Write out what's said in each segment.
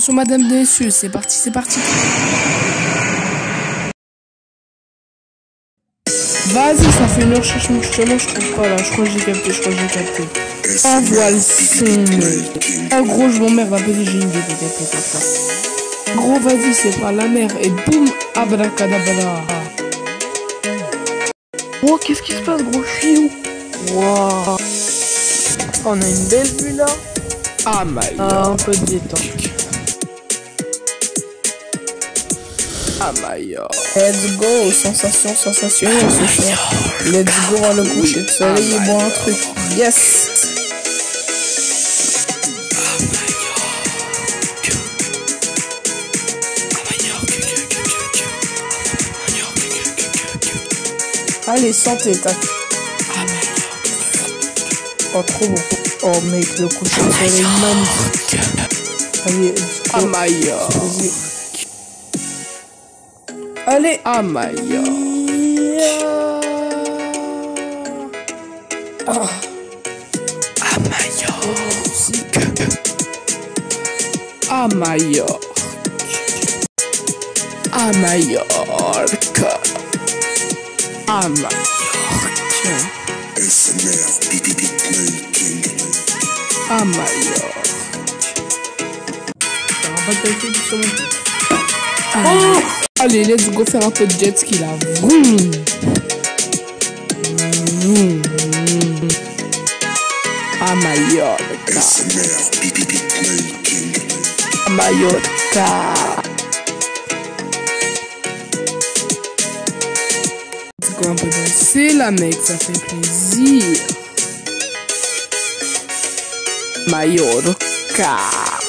Attention Madame Dessus, c'est parti, c'est parti. Vas-y, ça fait une heure, cherche mon chemin, je trouve pas là. Je crois que j'ai capté, je crois que j'ai capté. Envoie le son. Ah gros, je m'emmerde, va peut-être j'ai une idée comme ça. Gros, vas-y, c'est pas la mer. Et boum, abracadabra. Oh, qu'est-ce qui se passe, gros Je suis où Waouh On a une belle vue là. Ah my Ah, un peu de détente. Ah. Let's go, sensation, sensation ce soir. Let's go à le coucher de soleil et boire un truc. Yes Allez, santé, tac. Oh, trop bon. Oh, mec, le coucher de soleil magnifique. Allez, let's go. my god. Vas-y. Allez Ah. Ah, Ah my god. Ah my god. Ah Mallorca. Ah Mallorca. Ah Mallorca. faire un battlefield sur mon truc. Oh Allez, let's go faire un peu de jet ski là. Vroom. Vroom. Ah Mallorca. Ah Mallorca. Let's go un peu danser là mec, ça fait plaisir. Mallorca.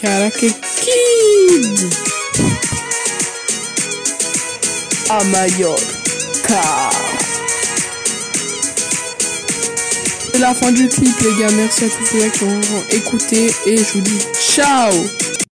Karate Kid. À Mallorca. C'est la fin du clip les gars. Merci à tous gars qui ont écouté et je vous dis ciao